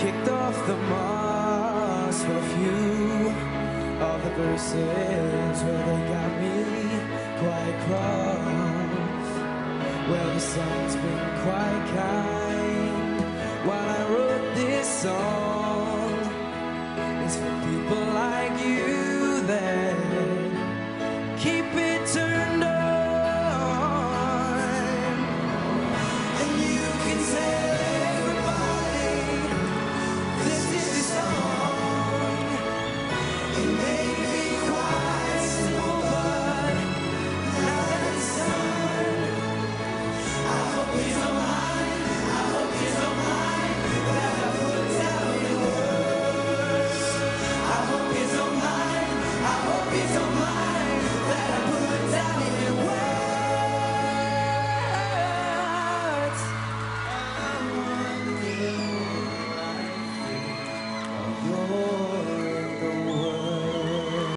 kicked off the moss for a few of the verses where they got me quite cross. Well, the sun's been quite kind while I wrote this song. It's for people like you that keep it.